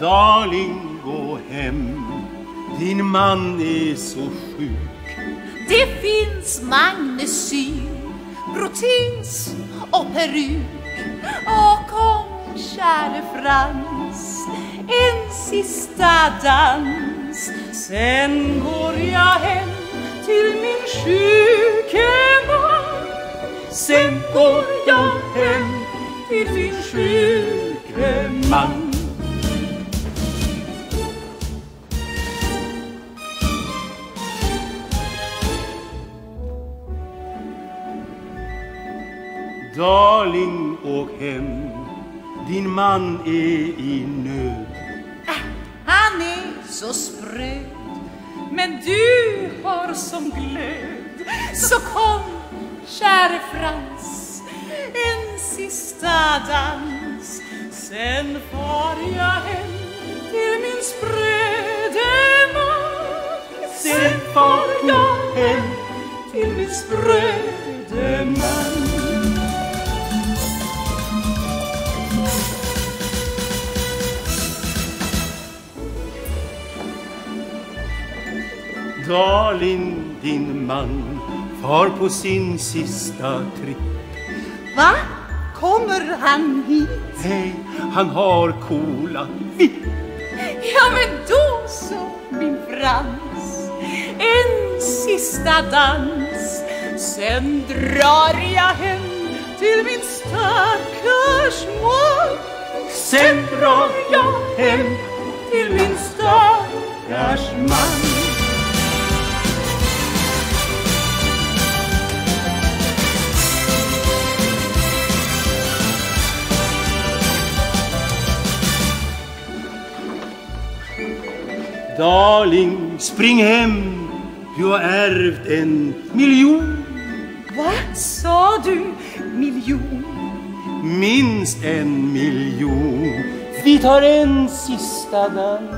Darling, gå hem. Din man är så sjuk. Det finns magnesyl, protes och peruk. Och kom, käre Frans, en sista dans. Sen går jag hem Darling, åk hem. Din man är i nöd. Han är så spröd. Men du har som glöd. Så kom, käre Frans En sista dans. Sen far jag hem till min spröde man. Sen far jag hem till min spröde man Darling, din man far på sin sista tripp. Va? Kommer han hit? Hej, han har coola vipp. Ja, men då så, min Frans. En sista dans. Sen drar jag hem till min stackars man. Sen drar jag hem till min stackars man. Darling, spring hem. Du har ärvt en miljon. Vad sa du? Miljon? Minst en miljon. Vi tar en sista dans.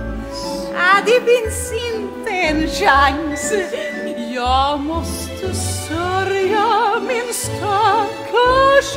Ah, det finns inte en chans. Jag måste sörja min stackars